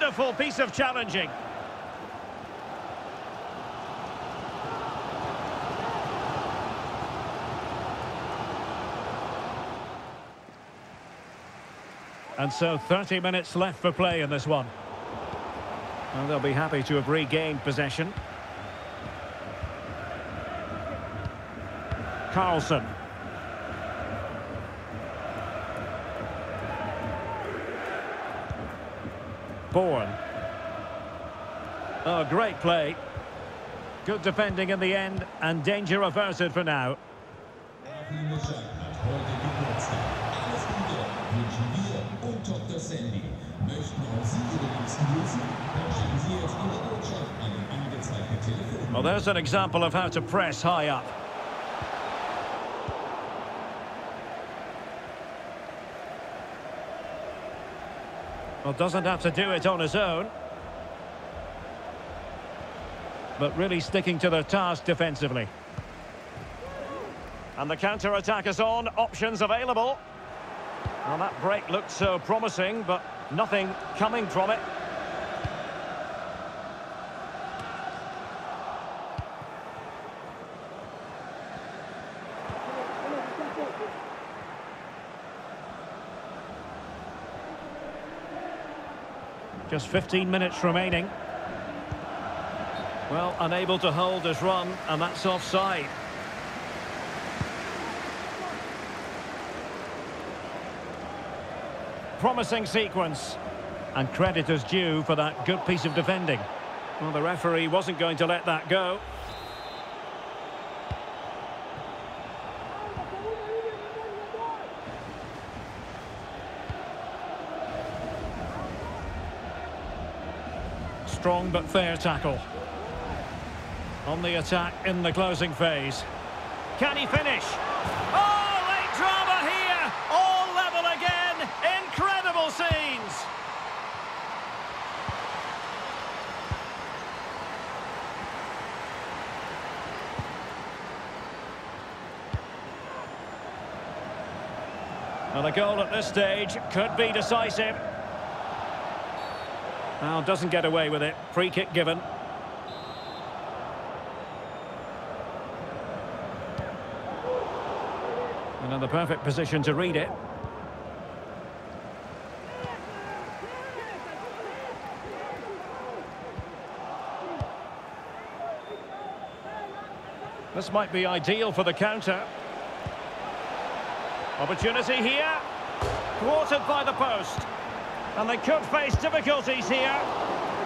Wonderful piece of challenging. And so 30 minutes left for play in this one. And they'll be happy to have regained possession. Carlson. Bourne. Oh, great play. Good defending in the end, and danger averted for now. Well, there's an example of how to press high up. Well, doesn't have to do it on his own. But really sticking to their task defensively. And the counter-attack is on, options available. Well, that break looked so promising, but nothing coming from it. Just 15 minutes remaining. Well, unable to hold his run, and that's offside. Promising sequence. And credit is due for that good piece of defending. Well, the referee wasn't going to let that go. Strong but fair tackle. On the attack in the closing phase. Can he finish? Oh, late drama here! All level again! Incredible scenes! Well, a goal at this stage could be decisive. Now, doesn't get away with it. Free kick given. The perfect position to read it. This might be ideal for the counter. Opportunity here. Thwarted by the post. And they could face difficulties here.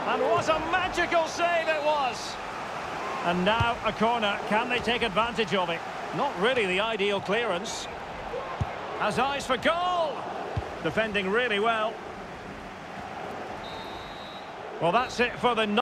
And what a magical save it was. And now a corner. Can they take advantage of it? Not really the ideal clearance. Has eyes for goal. Defending really well. Well, that's it for the...